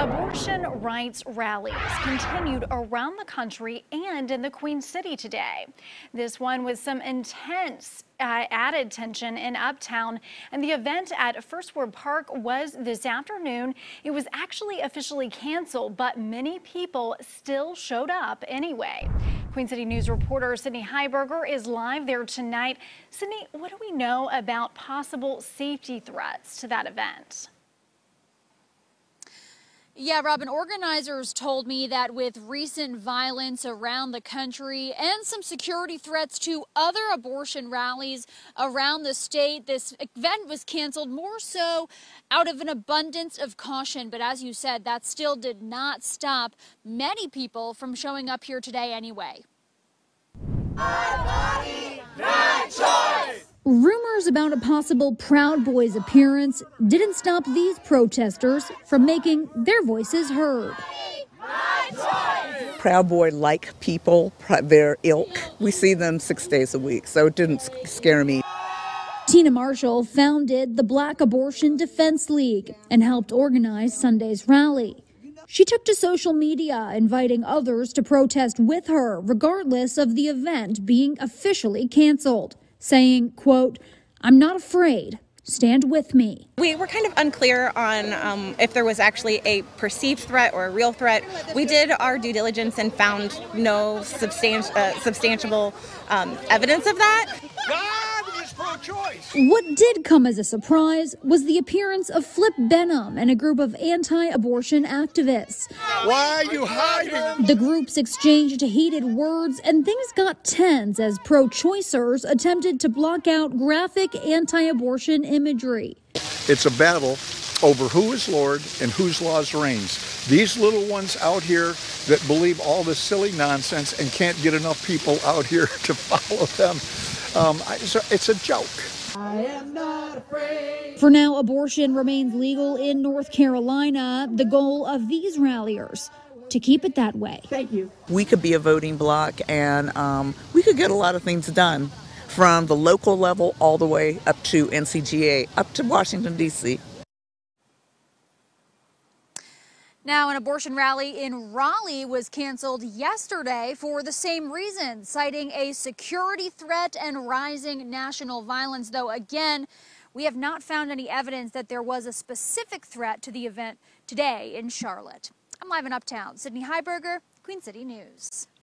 Abortion rights rallies continued around the country and in the Queen City today. This one with some intense uh, added tension in Uptown. And the event at First Ward Park was this afternoon. It was actually officially canceled, but many people still showed up anyway. Queen City News reporter Sydney Heiberger is live there tonight. Sydney, what do we know about possible safety threats to that event? Yeah, Robin, organizers told me that with recent violence around the country and some security threats to other abortion rallies around the state, this event was canceled more so out of an abundance of caution. But as you said, that still did not stop many people from showing up here today anyway. Rumors about a possible Proud Boys appearance didn't stop these protesters from making their voices heard. Proud Boy like people, their ilk. We see them six days a week, so it didn't scare me. Tina Marshall founded the Black Abortion Defense League and helped organize Sunday's rally. She took to social media, inviting others to protest with her, regardless of the event being officially canceled saying, quote, I'm not afraid. Stand with me. We were kind of unclear on um, if there was actually a perceived threat or a real threat. We did our due diligence and found no substan- uh, substantial um, evidence of that. Pro-choice. What did come as a surprise was the appearance of Flip Benham and a group of anti-abortion activists. Why are you hiding? The groups exchanged heated words and things got tense as pro-choicers attempted to block out graphic anti-abortion imagery. It's a battle over who is Lord and whose laws reigns. These little ones out here that believe all this silly nonsense and can't get enough people out here to follow them, um, it's, a, it's a joke. For now, abortion remains legal in North Carolina. The goal of these ralliers to keep it that way. Thank you. We could be a voting bloc and um, we could get a lot of things done from the local level all the way up to NCGA, up to Washington, D.C. Now, an abortion rally in Raleigh was canceled yesterday for the same reason, citing a security threat and rising national violence. Though, again, we have not found any evidence that there was a specific threat to the event today in Charlotte. I'm live in Uptown. Sydney Heiberger, Queen City News.